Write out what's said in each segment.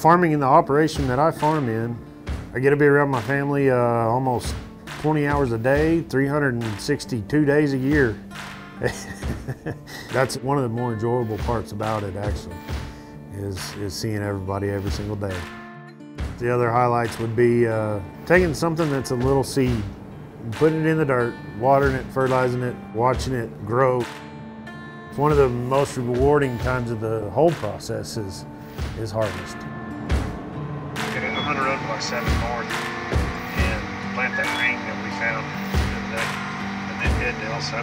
Farming in the operation that I farm in, I get to be around my family uh, almost 20 hours a day, 362 days a year. That's one of the more enjoyable parts about it actually, is, is seeing everybody every single day. The other highlights would be uh, taking something that's a little seed, putting it in the dirt, watering it, fertilizing it, watching it grow. It's one of the most rewarding times of the whole process is, is harvest. Okay, I'm by seven north and plant that ring that we found other day, and then head to L7.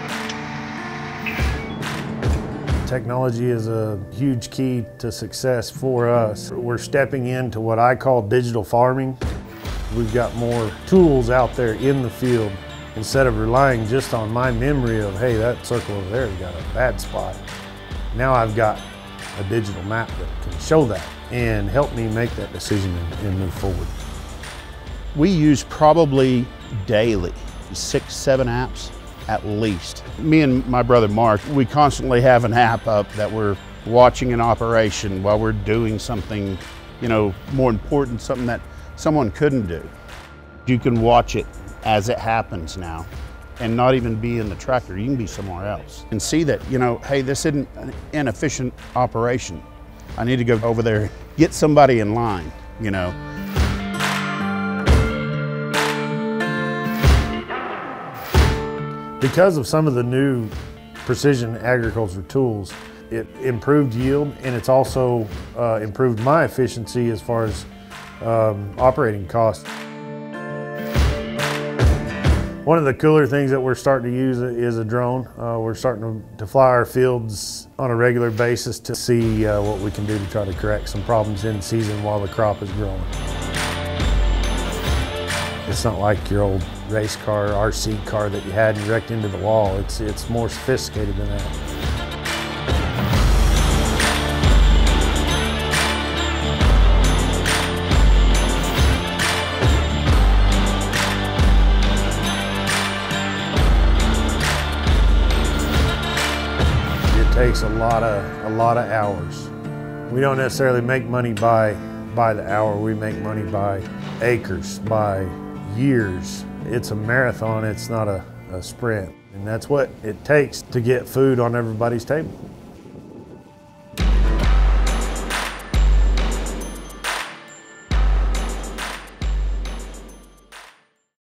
Technology is a huge key to success for us. We're stepping into what I call digital farming. We've got more tools out there in the field instead of relying just on my memory of, hey, that circle over there got a bad spot. Now I've got a digital map that can show that and help me make that decision and, and move forward. We use probably daily six, seven apps at least. Me and my brother Mark, we constantly have an app up that we're watching an operation while we're doing something, you know, more important, something that someone couldn't do. You can watch it as it happens now and not even be in the tractor. You can be somewhere else and see that, you know, hey, this isn't an inefficient operation. I need to go over there, get somebody in line, you know. Because of some of the new precision agriculture tools, it improved yield and it's also uh, improved my efficiency as far as um, operating costs. One of the cooler things that we're starting to use is a drone. Uh, we're starting to, fly our fields on a regular basis to see uh, what we can do to try to correct some problems in season while the crop is growing. It's not like your old race car, RC car that you had and wrecked into the wall. It's, it's more sophisticated than that. Takes a lot of a lot of hours. We don't necessarily make money by by the hour. We make money by acres, by years. It's a marathon. It's not a, a sprint, and that's what it takes to get food on everybody's table.